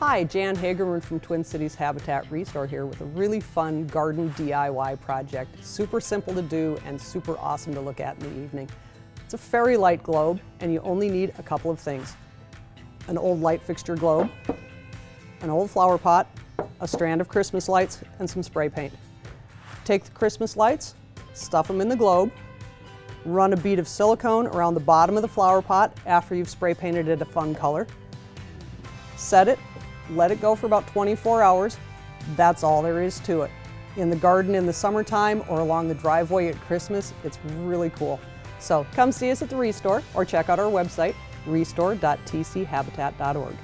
Hi, Jan Hagerman from Twin Cities Habitat Restore here with a really fun garden DIY project. Super simple to do and super awesome to look at in the evening. It's a fairy light globe and you only need a couple of things. An old light fixture globe, an old flower pot, a strand of Christmas lights, and some spray paint. Take the Christmas lights, stuff them in the globe, run a bead of silicone around the bottom of the flower pot after you've spray painted it a fun color. Set it let it go for about 24 hours. That's all there is to it. In the garden in the summertime or along the driveway at Christmas, it's really cool. So come see us at the Restore or check out our website, restore.tchabitat.org.